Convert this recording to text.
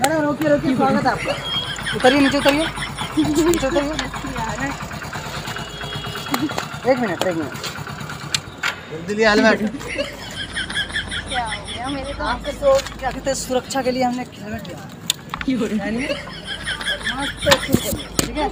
Madam रोकिए रोकिए स्वागत है आपका। उतरिए नीचे उतरिए। नीचे उतरिए। एक मिनट एक मिनट। जल्दी लिए हेलमेट क्या हो गया? मेरे तो आपके तो क्या कहते हैं सुरक्षा के लिए हमने हेलमेट लिया। ठीक है?